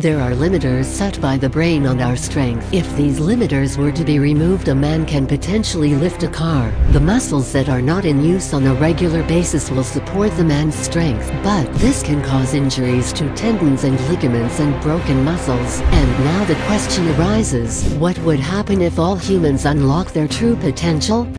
There are limiters set by the brain on our strength. If these limiters were to be removed a man can potentially lift a car. The muscles that are not in use on a regular basis will support the man's strength, but this can cause injuries to tendons and ligaments and broken muscles. And now the question arises, what would happen if all humans unlock their true potential?